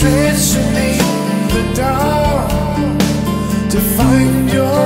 Stretching beneath the dark to find your